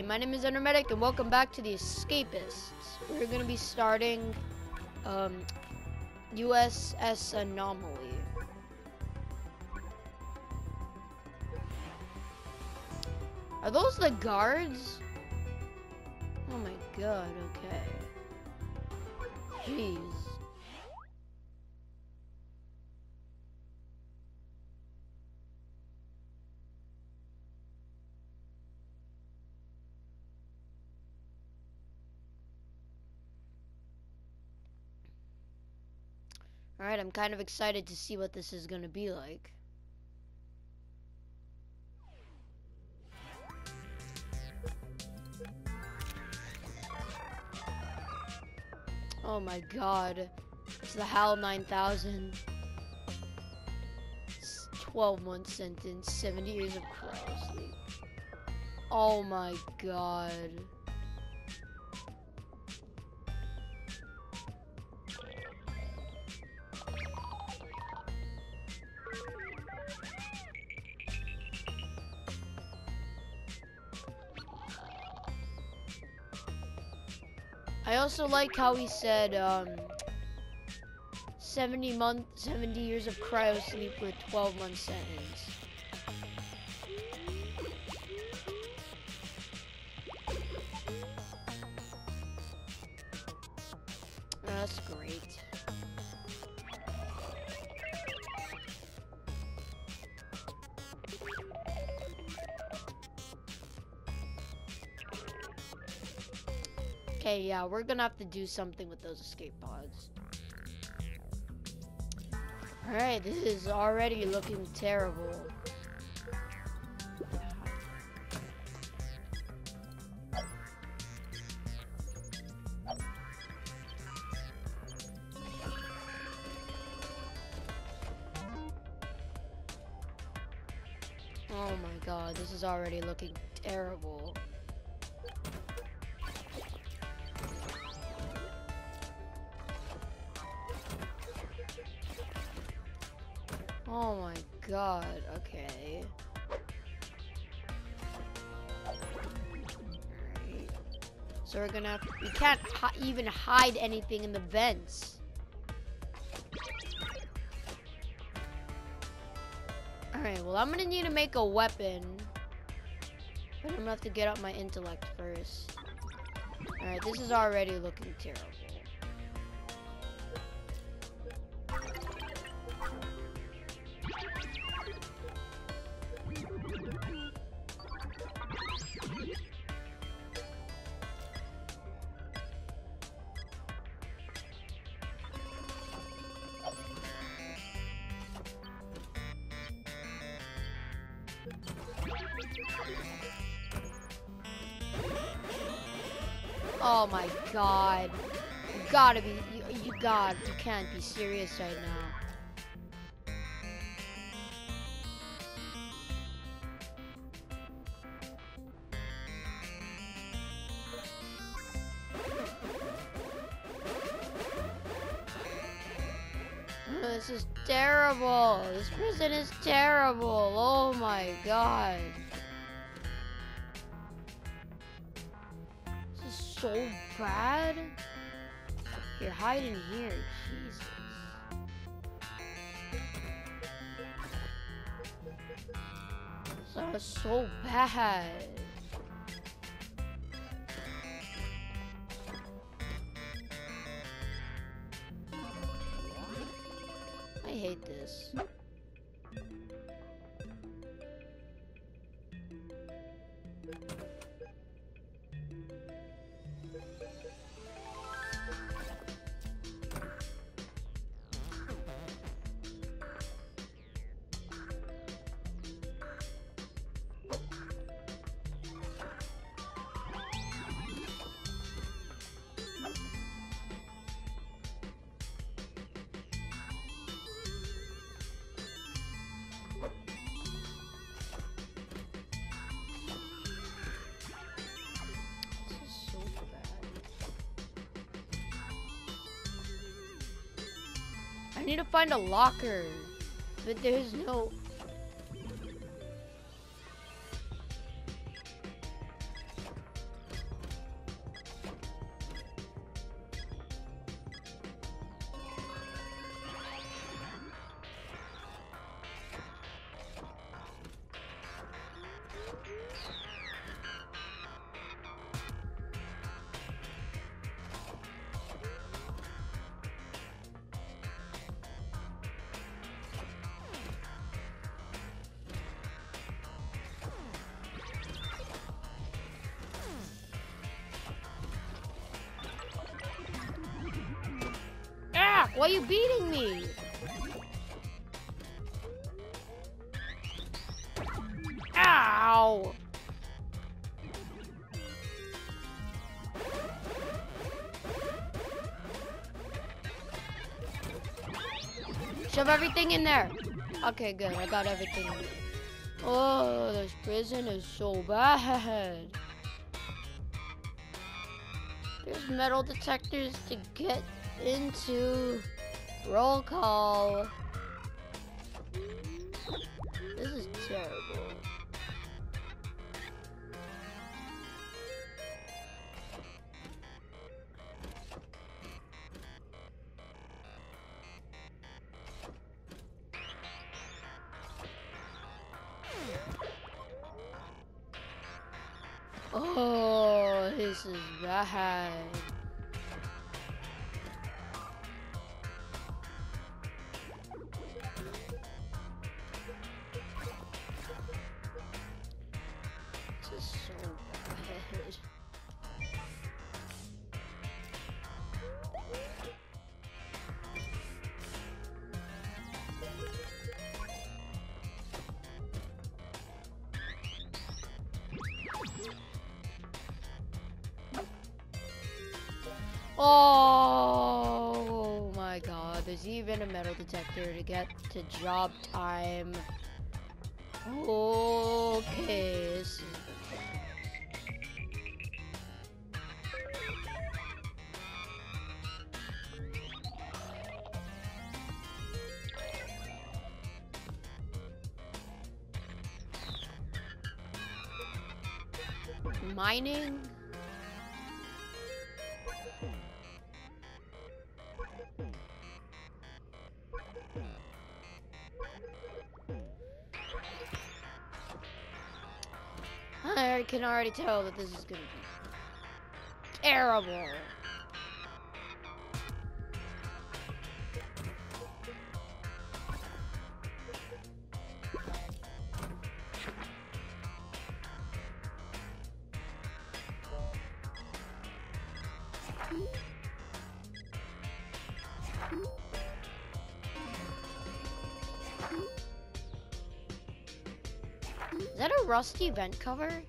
Everybody, my name is Endermedic and welcome back to the Escapists. We're gonna be starting, um, USS Anomaly. Are those the guards? Oh my god, okay. Jeez. Alright, I'm kind of excited to see what this is gonna be like. Oh my god. It's the HAL 9000. It's 12 month sentence, 70 years of cryo sleep. Oh my god. Also like how he said um, 70 month, 70 years of cryo sleep with 12 month sentence. That's great. Yeah, we're gonna have to do something with those escape pods. Alright, this is already looking terrible. Oh my god, this is already looking terrible. Oh my god, okay. So we're gonna we can't even hide anything in the vents. Alright, well I'm gonna need to make a weapon. But I'm gonna have to get up my intellect first. Alright, this is already looking terrible. Oh my god. You gotta be, you, you god, you can't be serious right now. This is terrible. This prison is terrible. Oh my god. Bad. You're hiding here. Jesus. That was so bad. I need to find a locker, but there's no. Why are you beating me? Ow! Shove everything in there. Okay, good. I got everything. Oh, this prison is so bad. There's metal detectors to get into. Roll call. This is terrible. Oh, this is bad. To job time. Okay, mining. Can already tell that this is gonna be terrible. Is that a rusty vent cover?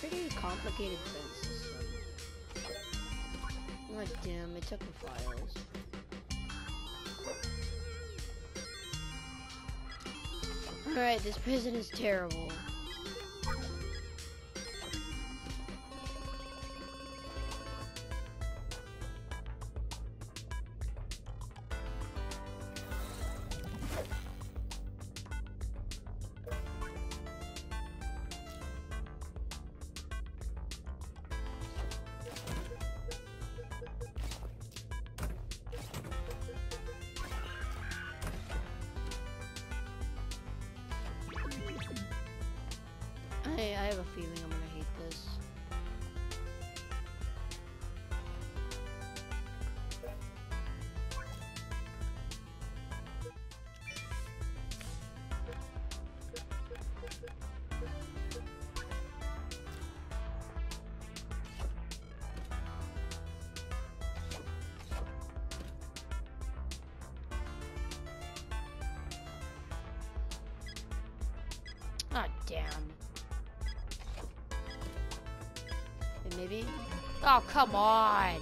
Pretty complicated fence system. Oh damn, it took the files. Alright, this prison is terrible. Ah, damn. And maybe? Oh, come on!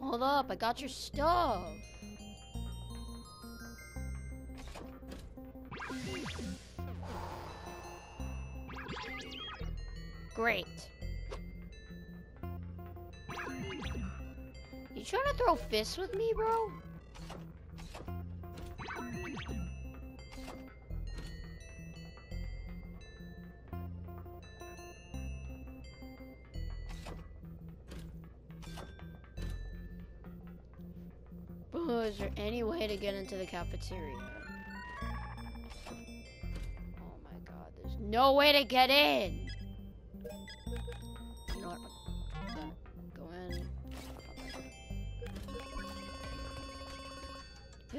Hold up, I got your stuff. Great. You trying to throw fists with me, bro? Is there any way to get into the cafeteria? Oh my god, there's no way to get in!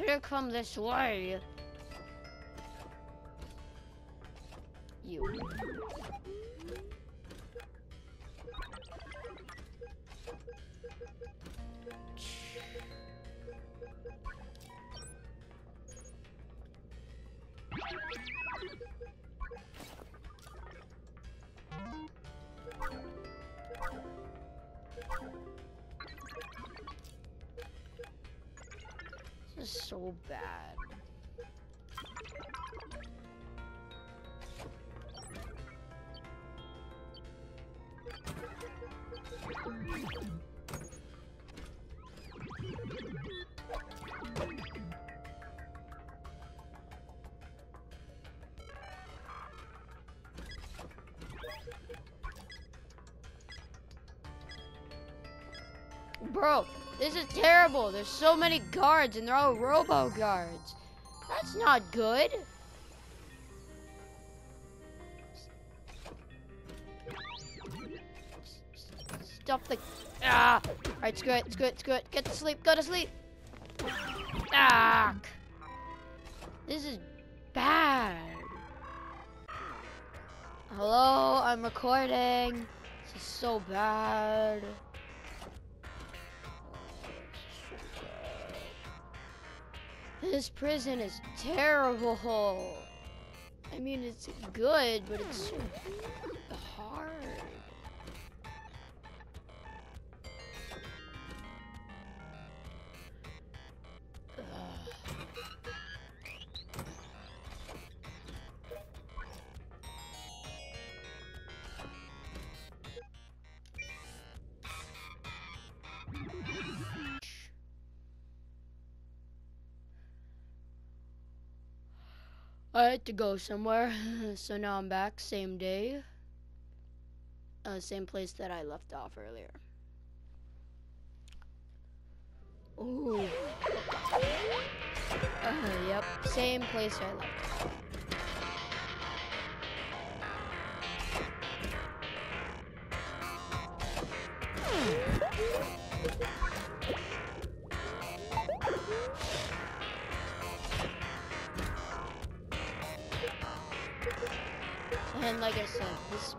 Better come this way. You. So bad. Bro, this is terrible. There's so many guards and they're all robo guards. That's not good. Stop the. Ah! Alright, screw it, screw it, screw it. Get to sleep, go to sleep. Ah! This is bad. Hello, I'm recording. This is so bad. This prison is terrible. I mean, it's good, but it's so hard. I had to go somewhere, so now I'm back, same day. Uh, same place that I left off earlier. Ooh. Uh, yep, same place I left off. Like I said, this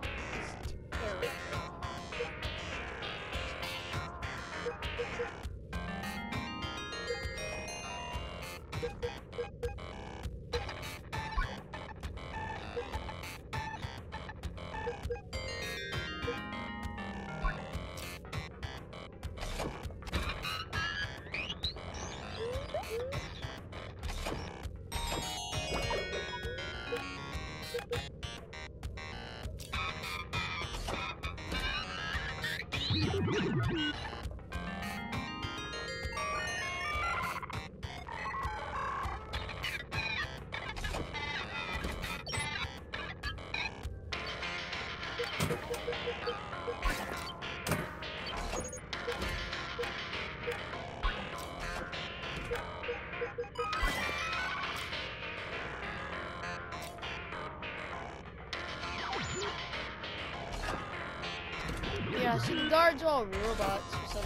Yeah, the guards are all robots for some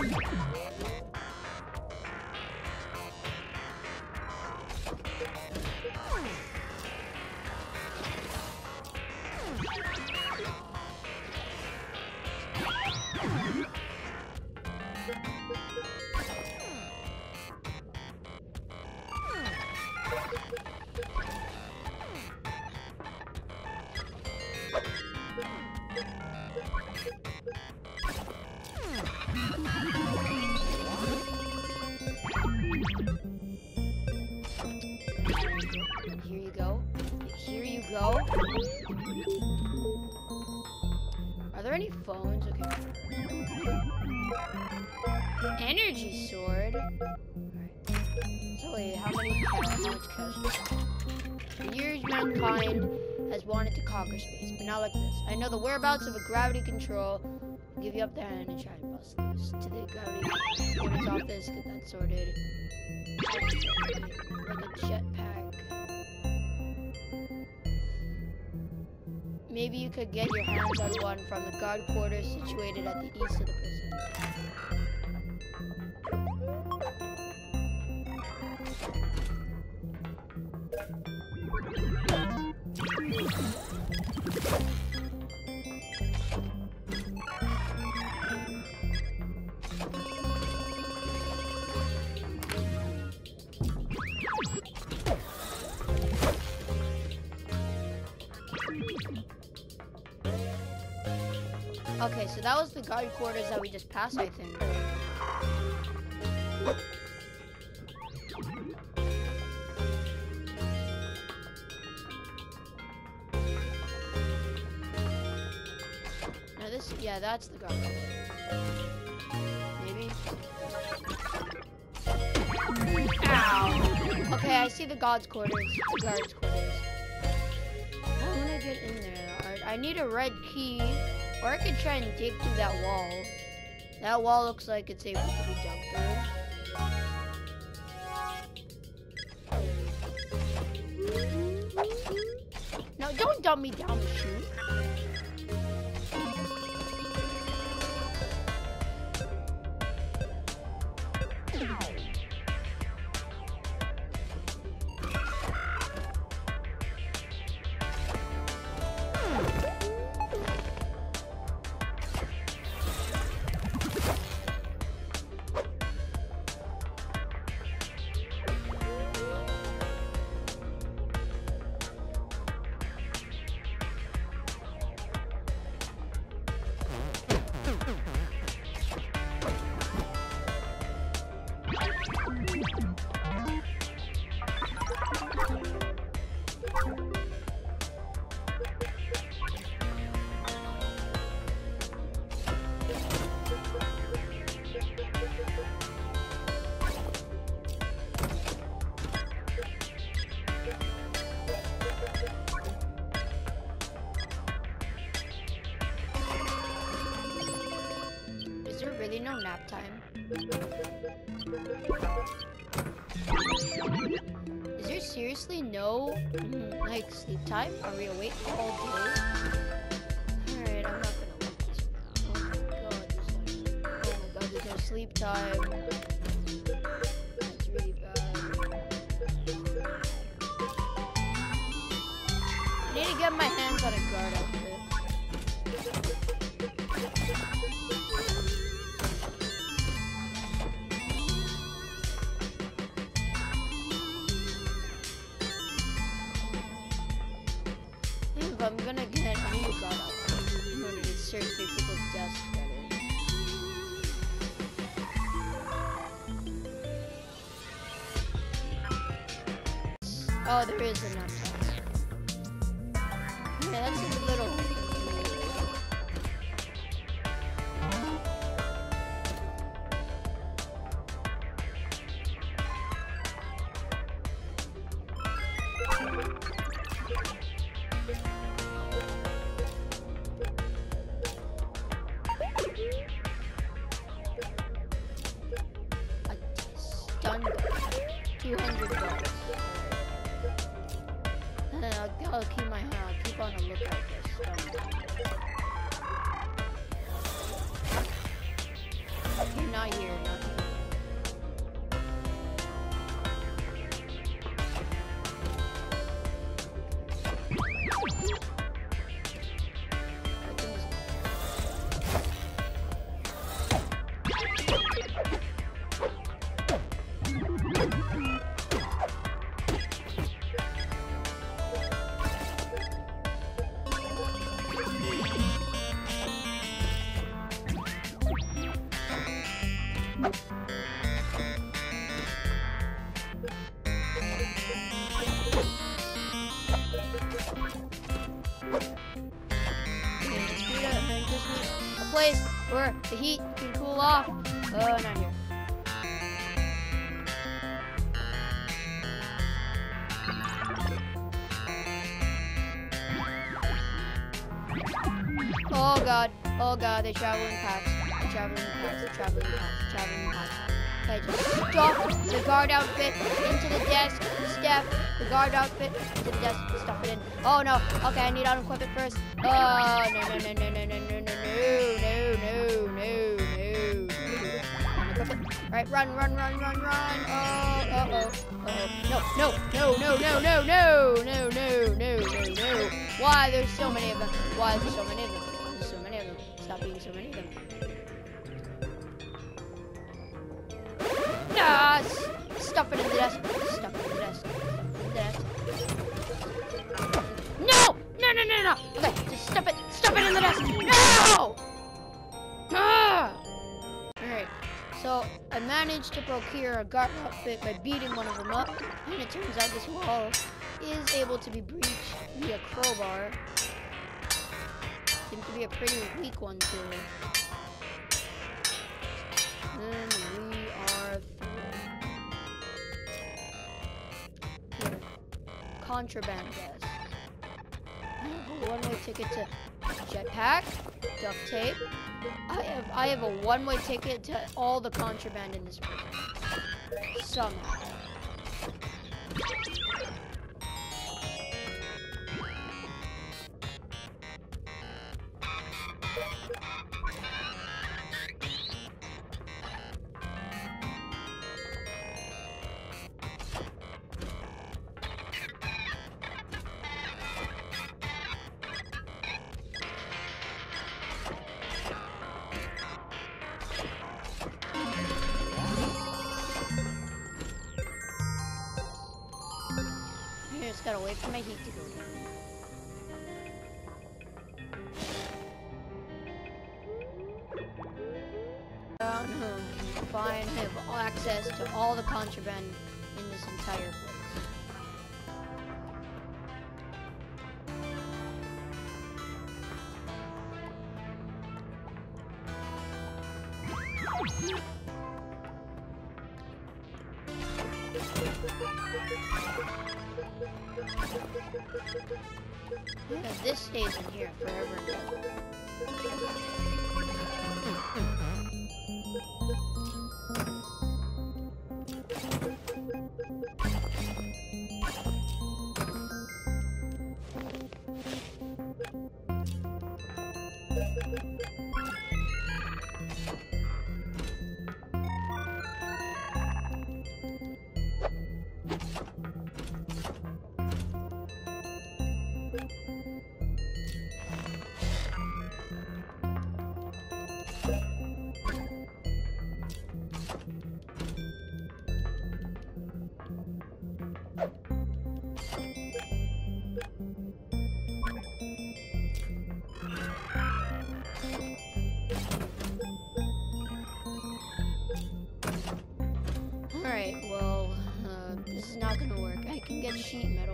reason. There any phones? Okay. Energy sword. So wait, how many? For years, mankind has wanted to conquer space, but not like this. I know the whereabouts of a gravity control. I'll give you up there and try and bust loose to the gravity coordinates office. Get that sorted. Like a jetpack. Maybe you could get your hands on one from the guard quarters situated at the east of the prison. Okay, so that was the guard quarters that we just passed, I think. No, this, yeah, that's the guard quarters. Maybe. Ow! Okay, I see the guard's quarters. The guard's quarters. How I gonna get in there? I need a red key. Or I could try and dig through that wall. That wall looks like it's able to be jumped through. No, don't dump me down the chute. Time? Are we awake all Oh, there is time. Yeah, that's a little. Stun 200 bucks. I'll, keep my. I'll keep on a lookout for gun. You're not here, not Week. where the heat can cool off. Oh, not here. Oh god, oh god, they travel in packs. They travel in packs, they travel in packs, they travel in packs. Okay, just stuff the guard outfit into the desk. Steph, the guard outfit into the desk. Stuff it in. Oh no, okay, I need to unequip it first. Oh, no, no, no, no, no, no, no, no, no, no, no, no, no. Unequip it. Right, run, run, run, run, run. Oh, uh-oh, uh-oh. No, no, no, no, no, no, no, no, no, no, no, no. Why there's so many of them? Why there's so many of them? There's so many of them. Stop being so many of them. Ah, stuff it in the desk. Managed to procure a guard outfit by beating one of them up, and it turns out this wall is able to be breached via crowbar. Seems to be a pretty weak one too. Then we are. Here. Contraband desk. One-way ticket to jetpack, duct tape. I have I have a one-way ticket to all the contraband in this prison. Somehow. Because this stays in here forever Alright, well, uh, this is not gonna work. I can get sheet metal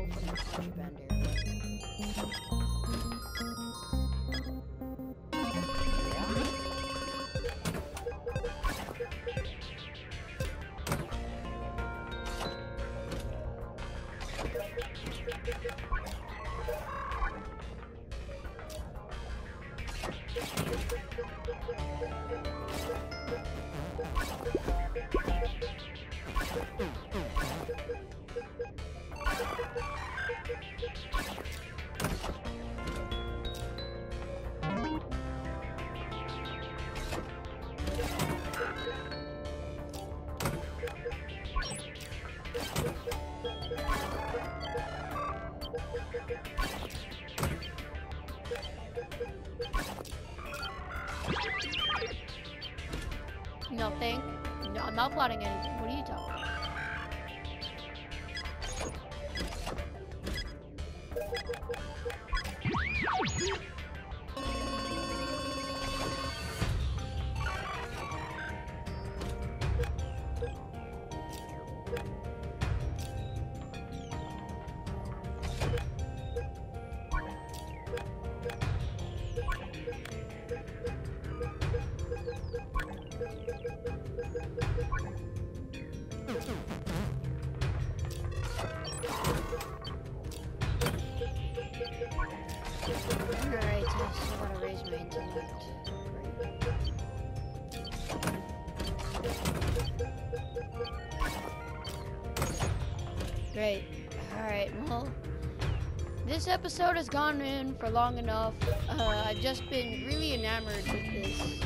this episode has gone in for long enough. Uh, I've just been really enamored with this.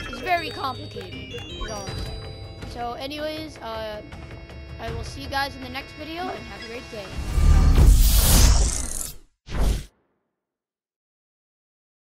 It's very complicated. So anyways, uh, I will see you guys in the next video, and have a great day.